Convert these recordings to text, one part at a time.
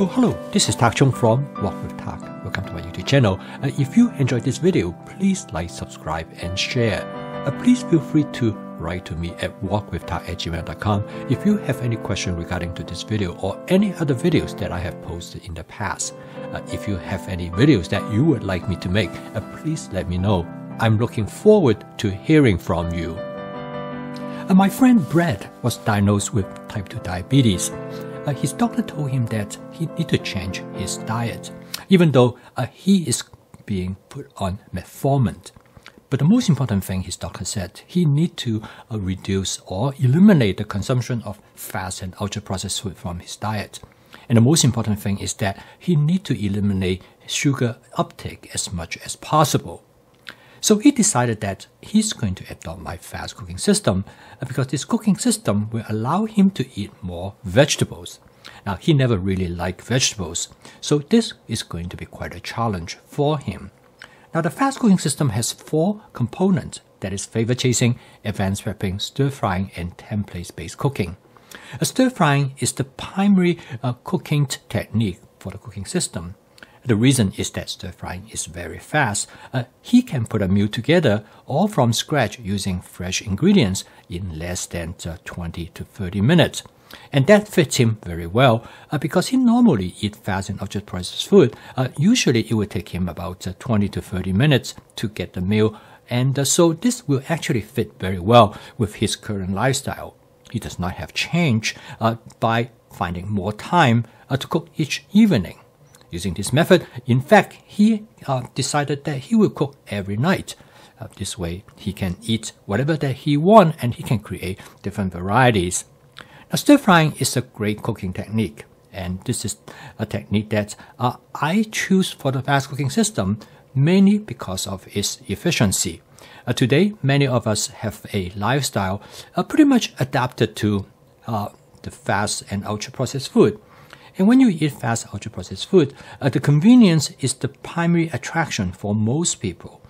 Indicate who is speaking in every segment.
Speaker 1: Oh, hello, this is Tak Chung from Wok with Tak. Welcome to my YouTube channel. Uh, if you enjoyed this video, please like, subscribe, and share. Uh, please feel free to write to me at wokwithtak at gmail.com if you have any question regarding to this video or any other videos that I have posted in the past. Uh, if you have any videos that you would like me to make, uh, please let me know. I'm looking forward to hearing from you. Uh, my friend Brad was diagnosed with type 2 diabetes uh, his doctor told him that he need to change his diet, even though uh, he is being put on metformin. But the most important thing his doctor said, he need to uh, reduce or eliminate the consumption of fast and ultra-processed food from his diet. And the most important thing is that he need to eliminate sugar uptake as much as possible. So he decided that he's going to adopt my fast cooking system uh, because this cooking system will allow him to eat more vegetables. Now, he never really liked vegetables, so this is going to be quite a challenge for him. Now, the fast cooking system has four components that is flavor chasing, advanced prepping, stir frying, and template based cooking. A stir frying is the primary uh, cooking technique for the cooking system. The reason is that stir frying is very fast. Uh, he can put a meal together all from scratch using fresh ingredients in less than uh, 20 to 30 minutes. And that fits him very well uh, because he normally eats fast and ultra processed food. Uh, usually it would take him about uh, 20 to 30 minutes to get the meal. And uh, so this will actually fit very well with his current lifestyle. He does not have change by finding more time to cook each evening. Using this method, in fact, he uh, decided that he will cook every night. Uh, this way, he can eat whatever that he wants and he can create different varieties. Now, stir frying is a great cooking technique, and this is a technique that uh, I choose for the fast cooking system mainly because of its efficiency. Uh, today, many of us have a lifestyle uh, pretty much adapted to uh, the fast and ultra processed food. And when you eat fast ultra processed food, uh, the convenience is the primary attraction for most people.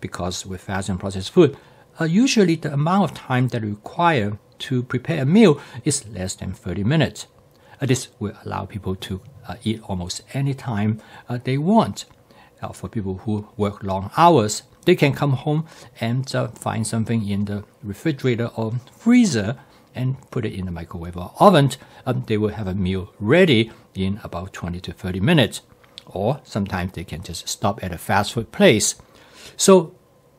Speaker 1: Because with fast and processed food, uh, usually the amount of time that you require to prepare a meal is less than 30 minutes. Uh, this will allow people to uh, eat almost any time uh, they want. Uh, for people who work long hours, they can come home and find something in the refrigerator or freezer and put it in the microwave or oven, um, they will have a meal ready in about 20 to 30 minutes. Or sometimes they can just stop at a fast food place. So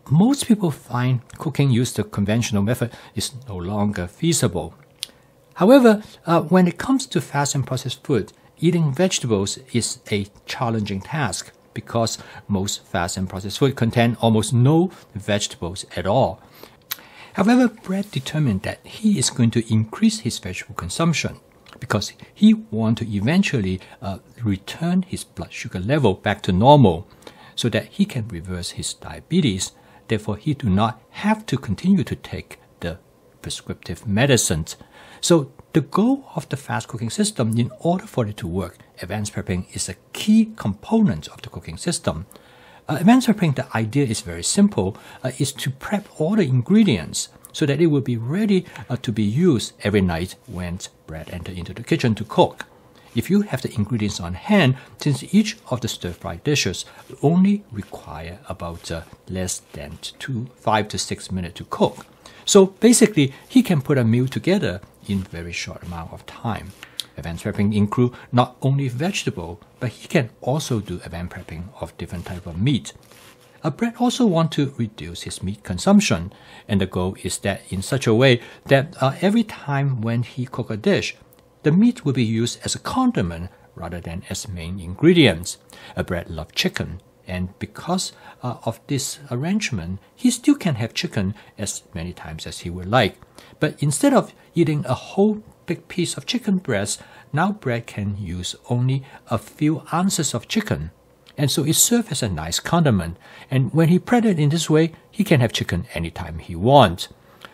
Speaker 1: most people find cooking using the conventional method is no longer feasible. However, uh, when it comes to fast and processed food, eating vegetables is a challenging task because most fast and processed food contain almost no vegetables at all. However, Brad determined that he is going to increase his vegetable consumption because he wants to eventually uh, return his blood sugar level back to normal so that he can reverse his diabetes. Therefore, he do not have to continue to take the prescriptive medicines. So the goal of the fast cooking system, in order for it to work, advanced prepping is a key component of the cooking system. Uh, advanced the idea is very simple, uh, is to prep all the ingredients so that it will be ready uh, to be used every night when Brad enter into the kitchen to cook. If you have the ingredients on hand, since each of the stir-fry dishes only require about uh, less than two, five to six minutes to cook. So basically, he can put a meal together in very short amount of time. Event prepping include not only vegetable, but he can also do event prepping of different type of meat. A Brad also want to reduce his meat consumption, and the goal is that in such a way that uh, every time when he cook a dish, the meat will be used as a condiment rather than as main ingredients. A Brad love chicken, and because uh, of this arrangement, he still can have chicken as many times as he would like. But instead of eating a whole big piece of chicken breast, now Brad can use only a few ounces of chicken. And so it serves as a nice condiment. And when he prepared it in this way, he can have chicken anytime he wants.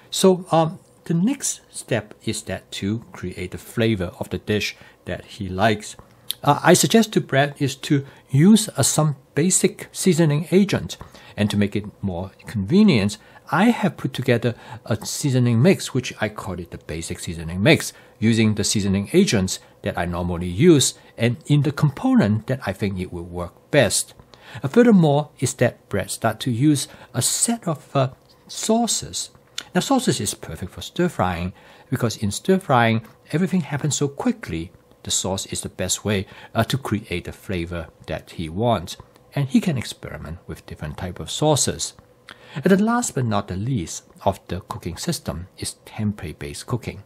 Speaker 1: So um, the next step is that to create the flavor of the dish that he likes. Uh, I suggest to Brad is to use uh, some basic seasoning agent and to make it more convenient, I have put together a seasoning mix, which I call it the basic seasoning mix, using the seasoning agents that I normally use and in the component that I think it will work best. Uh, furthermore, is that bread start to use a set of uh, sauces. Now, sauces is perfect for stir frying because in stir frying, everything happens so quickly. The sauce is the best way uh, to create the flavor that he wants, and he can experiment with different type of sauces. And the last but not the least of the cooking system is template-based cooking.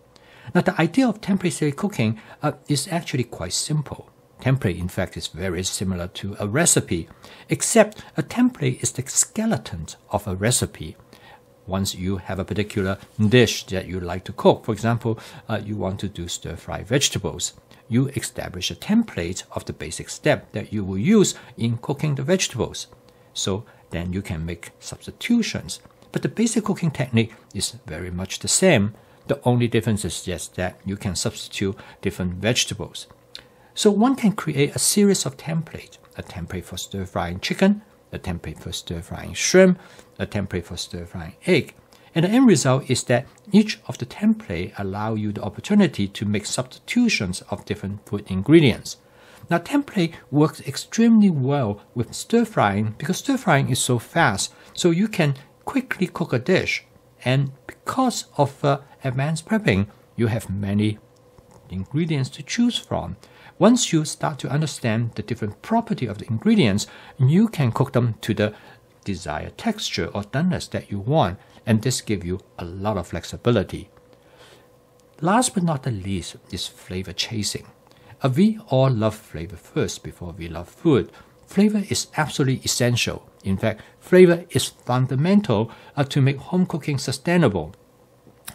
Speaker 1: Now, the idea of template-based cooking uh, is actually quite simple. Template, in fact, is very similar to a recipe, except a template is the skeleton of a recipe. Once you have a particular dish that you like to cook, for example, uh, you want to do stir fry vegetables, you establish a template of the basic step that you will use in cooking the vegetables. So then you can make substitutions. But the basic cooking technique is very much the same. The only difference is just that you can substitute different vegetables. So one can create a series of templates, a template for stir frying chicken, a template for stir frying shrimp, a template for stir frying egg. And the end result is that each of the template allow you the opportunity to make substitutions of different food ingredients. Now template works extremely well with stir frying because stir frying is so fast, so you can quickly cook a dish. And because of uh, advanced prepping, you have many ingredients to choose from. Once you start to understand the different property of the ingredients, you can cook them to the desired texture or doneness that you want, and this gives you a lot of flexibility. Last but not the least is flavor chasing. Uh, we all love flavor first before we love food. Flavor is absolutely essential. In fact, flavor is fundamental uh, to make home cooking sustainable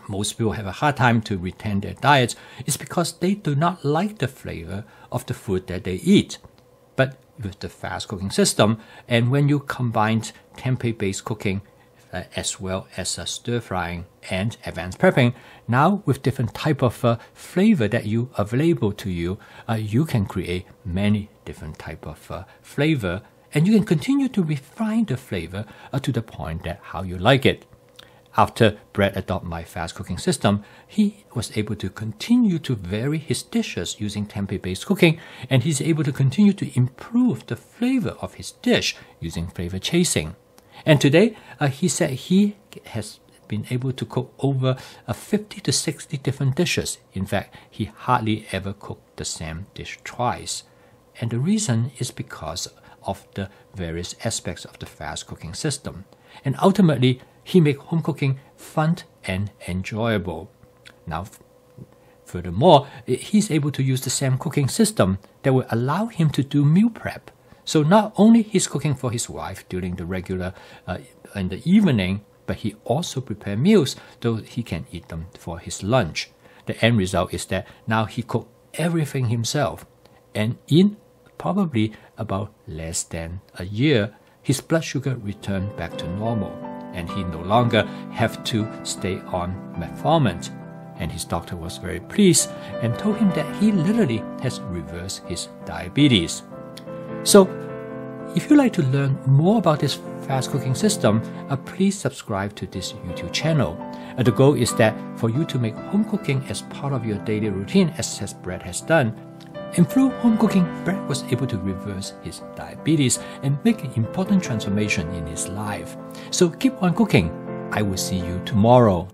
Speaker 1: most people have a hard time to retain their diets is because they do not like the flavor of the food that they eat. But with the fast cooking system, and when you combine template based cooking uh, as well as uh, stir frying and advanced prepping, now with different type of uh, flavor that you available to you, uh, you can create many different type of uh, flavor, and you can continue to refine the flavor uh, to the point that how you like it. After Brett adopted my fast cooking system, he was able to continue to vary his dishes using template-based cooking, and he's able to continue to improve the flavor of his dish using flavor chasing. And today, uh, he said he has been able to cook over uh, 50 to 60 different dishes. In fact, he hardly ever cooked the same dish twice. And the reason is because of the various aspects of the fast cooking system. And ultimately, he make home cooking fun and enjoyable. Now, furthermore, he's able to use the same cooking system that will allow him to do meal prep. So not only he's cooking for his wife during the regular uh, in the evening, but he also prepare meals so he can eat them for his lunch. The end result is that now he cook everything himself, and in probably about less than a year, his blood sugar returned back to normal and he no longer have to stay on metformin. And his doctor was very pleased and told him that he literally has reversed his diabetes. So, if you'd like to learn more about this fast cooking system, uh, please subscribe to this YouTube channel. Uh, the goal is that for you to make home cooking as part of your daily routine, as, as Brett has done, and through home cooking, Brett was able to reverse his diabetes and make an important transformation in his life. So keep on cooking. I will see you tomorrow.